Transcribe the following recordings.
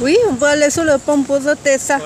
Oui, on va aller sur le pont pour ça.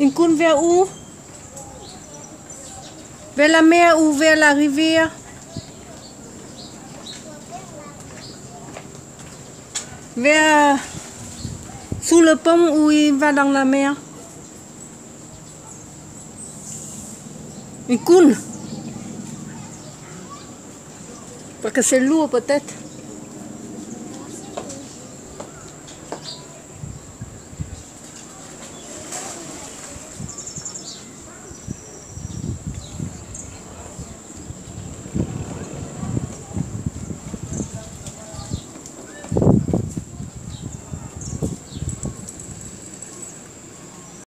Une courne vers où Vers la mer ou vers la rivière Vers... Sous le pont ou il va dans la mer Une courne Parce que c'est lourd peut-être.